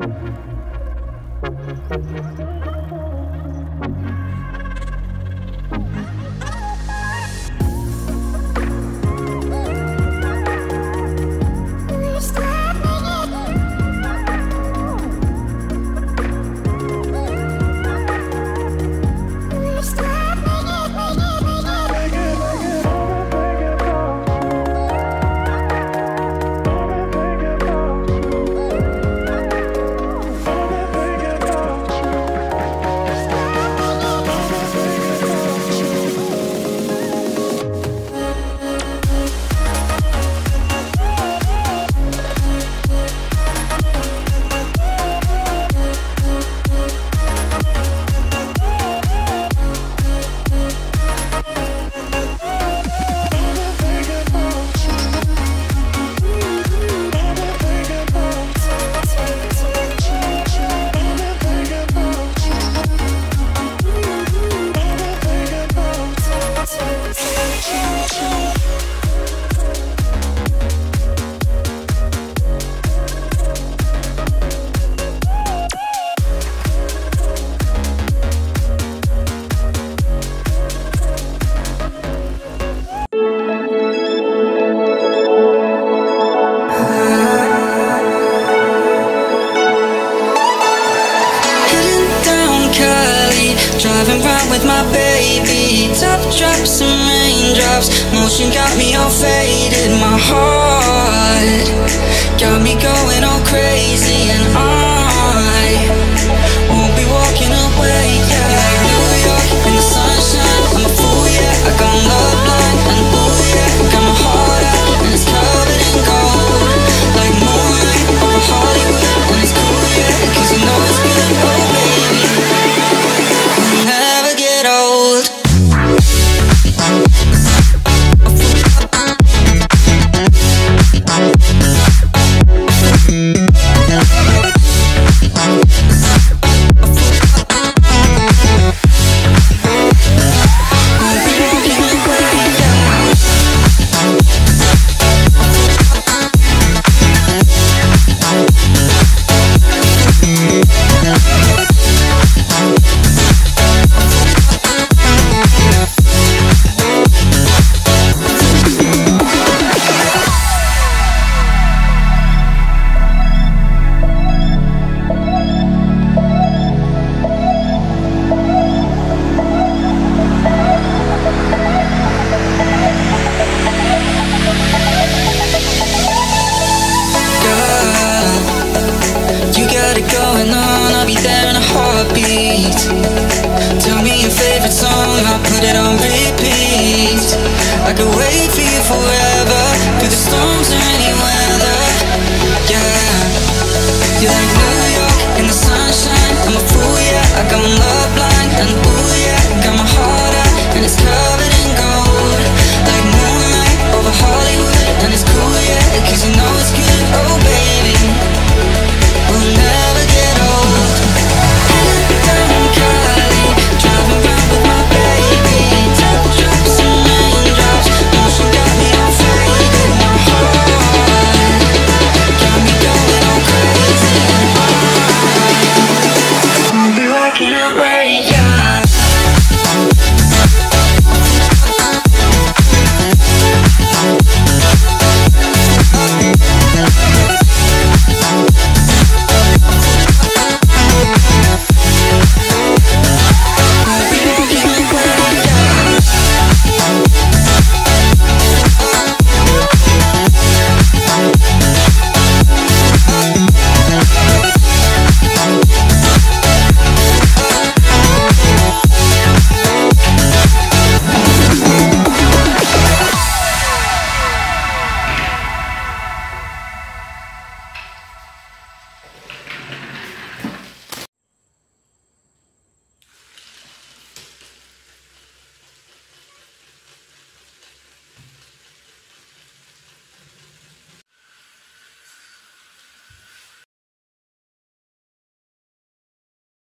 Thank Driving round with my baby. Top drops and raindrops Motion got me all faded. My heart Got me going all crazy and on I could wait for you forever Through the storms or any weather. Yeah You're like